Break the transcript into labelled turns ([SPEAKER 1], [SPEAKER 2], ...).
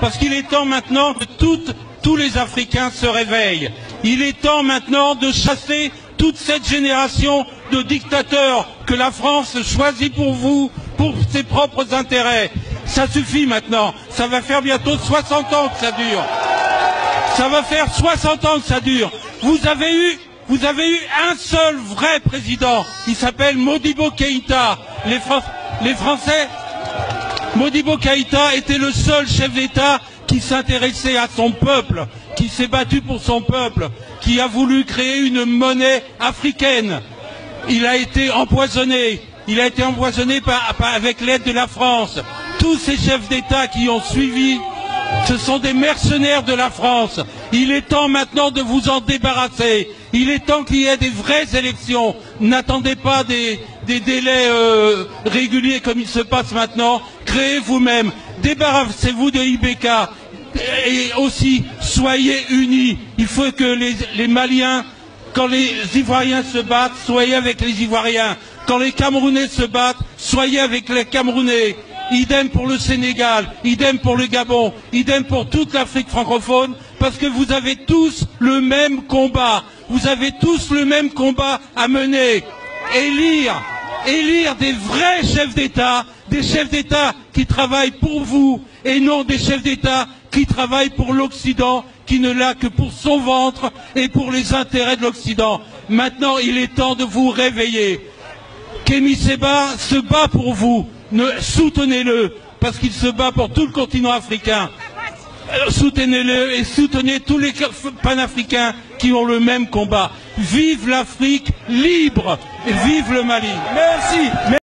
[SPEAKER 1] Parce qu'il est temps maintenant que tous les Africains se réveillent. Il est temps maintenant de chasser toute cette génération de dictateurs que la France choisit pour vous, pour ses propres intérêts. Ça suffit maintenant. Ça va faire bientôt 60 ans que ça dure. Ça va faire 60 ans que ça dure. Vous avez eu, un seul vrai président. Il s'appelle Modibo Keïta. Les Français, Modibo Keïta était le seul chef d'État qui s'intéressait à son peuple, qui s'est battu pour son peuple, qui a voulu créer une monnaie africaine. Il a été empoisonné. Il a été empoisonné avec l'aide de la France. Tous ces chefs d'État qui ont suivi, ce sont des mercenaires de la France. Il est temps maintenant de vous en débarrasser. Il est temps qu'il y ait des vraies élections. N'attendez pas des, délais euh, réguliers comme il se passe maintenant. Créez vous-même. Débarrassez-vous de IBK. Et aussi, soyez unis. Il faut que les Maliens quand les Ivoiriens se battent, soyez avec les Ivoiriens. Quand les Camerounais se battent, soyez avec les Camerounais. Idem pour le Sénégal, idem pour le Gabon, idem pour toute l'Afrique francophone, parce que vous avez tous le même combat. Vous avez tous le même combat à mener. Élire, élire des vrais chefs d'État, des chefs d'État qui travaillent pour vous et non des chefs d'État qui travaillent pour l'Occident, qui ne l'a que pour son ventre et pour les intérêts de l'Occident. Maintenant, il est temps de vous réveiller. Kémy Seba se bat pour vous. Ne, soutenez-le, parce qu'il se bat pour tout le continent africain. Euh, Soutenez-le et soutenez tous les panafricains qui ont le même combat. Vive l'Afrique libre et vive le Mali.
[SPEAKER 2] Merci.